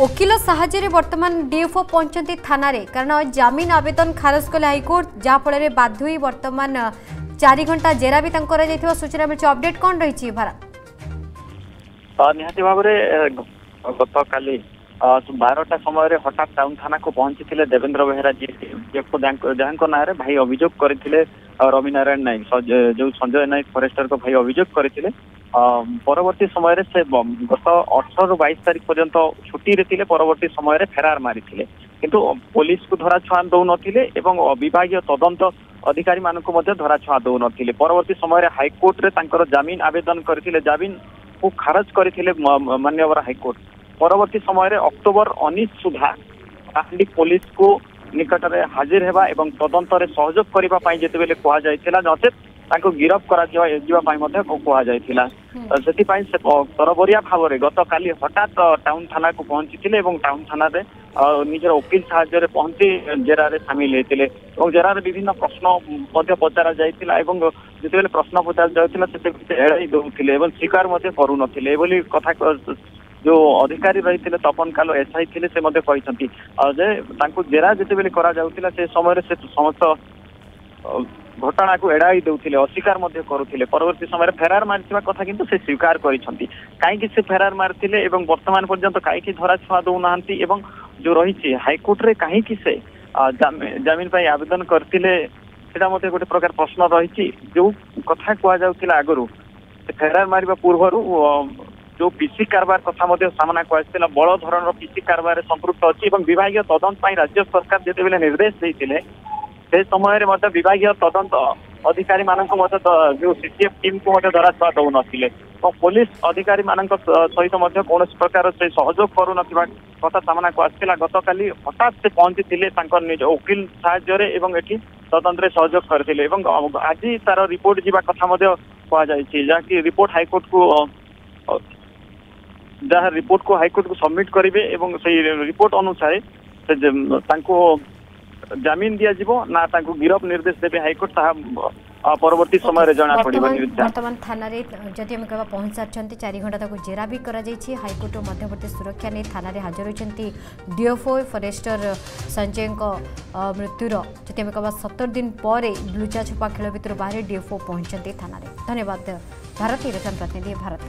ଓକିଲ ସାହାଯ୍ୟରେ ବର୍ତ୍ତମାନ ଡିଏଫ୍ଓ ପହଞ୍ଚନ୍ତି ଥାନାରେ କାରଣ ଜାମିନ ଆବେଦନ ଖାରଜ କଲେ ହାଇକୋର୍ଟ ଯାହାଫଳରେ ବାଧ୍ୟ ହୋଇ ବର୍ତ୍ତମାନ ଚାରି ଘଣ୍ଟା ଜେରା ବି ତାଙ୍କୁ କରାଯାଇଥିବା ସୂଚନା ମିଳିଛି ଅପଡେଟ୍ କ'ଣ ରହିଛି ଭାରତ ନିହାତି ଭାବରେ ଗତକାଲି ବାରଟା ସମୟରେ ହଠାତ୍ ଟାଉନ ଥାନାକୁ ପହଞ୍ଚିଥିଲେ ଦେବେନ୍ଦ୍ର ବେହେରା ଯିଏକୁ ଯାହାଙ୍କ ନାଁରେ ଭାଇ ଅଭିଯୋଗ କରିଥିଲେ ରବି ନାରାୟଣ ନାୟକ ଯୋଉ ସଞ୍ଜୟ ନାୟକ ଫରେଷ୍ଟରଙ୍କ ଭାଇ ଅଭିଯୋଗ କରିଥିଲେ পরবর্তী সময়ের সে গত অঠর রু বাইশ তারিখ পর্যন্ত ছুটিরে লে পরবর্তী সময়ের ফেরার মারিলে কিন্তু পুলিশকে ধরা ছোঁয়া দৌনলে এবং বিভাগীয় তদন্ত অধিকারী মানুষ ধরা ছোঁয়া দৌনলে পরবর্তী সময়ের হাইকোর্টরে তাঁর জামিন আবেদন করে জামিন কু খারজ করে মান্যবর হাইকোর্ট পরবর্তী সময়ের অক্টোবর উনিশ সুদ্ধা কাহান্ডি পুলিশকে নিকটরে হাজির হওয়া এবং তদন্তরে সহযোগ করা যেতবে কুহযাই নচেত তাঁর গিরফ করা যা কুহযাই ସେଥିପାଇଁ ସେ ତରବରିଆ ଭାବରେ ଗତକାଲି ହଠାତ୍ ଟାଉନ ଥାନାକୁ ପହଞ୍ଚିଥିଲେ ଏବଂ ଟାଉନ ଥାନାରେ ନିଜର ଓକିଲ ସାହାଯ୍ୟରେ ପହଞ୍ଚି ଜେରାରେ ସାମିଲ ହେଇଥିଲେ ଏବଂ ଜେରାରେ ବିଭିନ୍ନ ପ୍ରଶ୍ନ ମଧ୍ୟ ପଚରା ଯାଇଥିଲା ଏବଂ ଯେତେବେଳେ ପ୍ରଶ୍ନ ପଚରା ଯାଉଥିଲା ସେତେବେଳେ ଏଡ଼ାଇ ଦେଉଥିଲେ ଏବଂ ସ୍ୱୀକାର ମଧ୍ୟ କରୁନଥିଲେ ଏଭଳି କଥା जो अधिकारी रही तपन कालो एसआई ଥିଲେ ସେ ମଧ୍ୟ କହିଛନ୍ତି ଯେ ତାଙ୍କୁ ଜେରା ଯେତେବେଳେ କରାଯାଉଥିଲା ସେ ସମୟରେ ସେ ସମସ୍ତ ঘটনাকে এড়াই দেউলে অস্বীকার মধ্যে করুলে পরবর্তী সময়ে ফেরার মারিবা কথা কিন্তু সে স্বীকার করেছেন কাইকি সে ফেরার মারিলে এবং বর্তমান পর্যন্ত কাইকি ধরা ছোঁয়া দেউনা এবং যে রয়েছে হাইকোর্টরে কাইকি সে জামিন পাই আবেদন করলে সেটা মধ্যে গোটে প্রকার প্রশ্ন রয়েছে যে কথা কুয়া আগরু ফেরার মারিবা পূর্বরু যে পিসি কারবার কথা মধ্যে সামনা কুয়া বড় ধরনের পিসি কারবার সম্পৃক্ত অছি এবং বিভাগীয় তদন্ত পাই রাজ্য সরকার যেতবে নির্দেশ দিয়েছিলেন ᱥᱮ સમાજৰ মতে বিভাগীয় তদন্ত अधिकारी মাননক মতে যে সিটএফ টিিমক মতে ধৰাসত হো নাছিললে পলিসী अधिकारी মাননক সৈতে মধ্য কোন প্ৰকাৰৰ সৈ সহযোগ কৰো নকিবা কথা সামনা কাসিলা গতকালি হঠাৎ পনতিছিললে তাকৰ নিজ উকিল সহায়ৰে এবং একী स्वतन्त्र সৈ সহযোগ কৰিলে এবং আজি তার ৰিপৰ্ট জিবা কথা মতে কোৱা যায় চি যা কি ৰিপৰ্ট হাই কোর্টক দা ৰিপৰ্টক হাই কোর্টক সাবমিট কৰিব এবং সৈ ৰিপৰ্ট অনুসৰি তাকক ଜାମିନ ଦିଆଯିବ ନା ତାଙ୍କୁ ଗିରଫ ନିର୍ଦ୍ଦେଶ ଦେବେ ହାଇକୋର୍ଟ ତାହା ପରବର୍ତ୍ତୀ ସମୟରେ ଜଣା ପଡ଼ିବ ବର୍ତ୍ତମାନ ଥାନାରେ ଯଦି ଆମେ କହିବା ପହଞ୍ଚି ସାରିଛନ୍ତି ଚାରି ଘଣ୍ଟା ତାକୁ ଜେରା ବି କରାଯାଇଛି ହାଇକୋର୍ଟର ମଧ୍ୟବର୍ତ୍ତୀ ସୁରକ୍ଷା ନେଇ ଥାନାରେ ହାଜର ହୋଇଛନ୍ତି ଡିଓଫଓ ଫରେଷ୍ଟର ସଞ୍ଜୟଙ୍କ ମୃତ୍ୟୁର ଯଦି ଆମେ କହିବା ସତର ଦିନ ପରେ ଲୁଚା ଛପା ଖେଳ ଭିତରୁ ବାହାରି ଡିଓଫଓ ପହଞ୍ଚିଛନ୍ତି ଥାନାରେ ଧନ୍ୟବାଦ ଭାରତୀ ରେଖାନ୍ ପ୍ରତିନିଧି ଭାରତ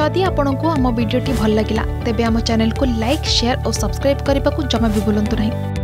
যদি আপনক আম ভিডিওটি ভাল লাগিলা তেবে আম চ্যানেলক লাইক শেয়ার অ সাবস্ক্রাইব করিবা কো জমা ভি বুলন্ত নাহি